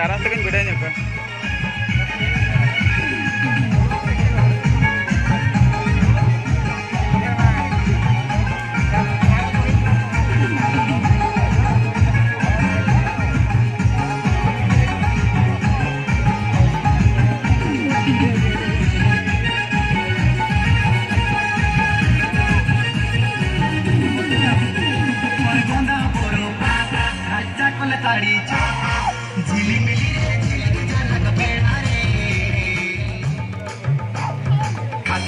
Sekarang tuh kan bedanya kok. ताड़ी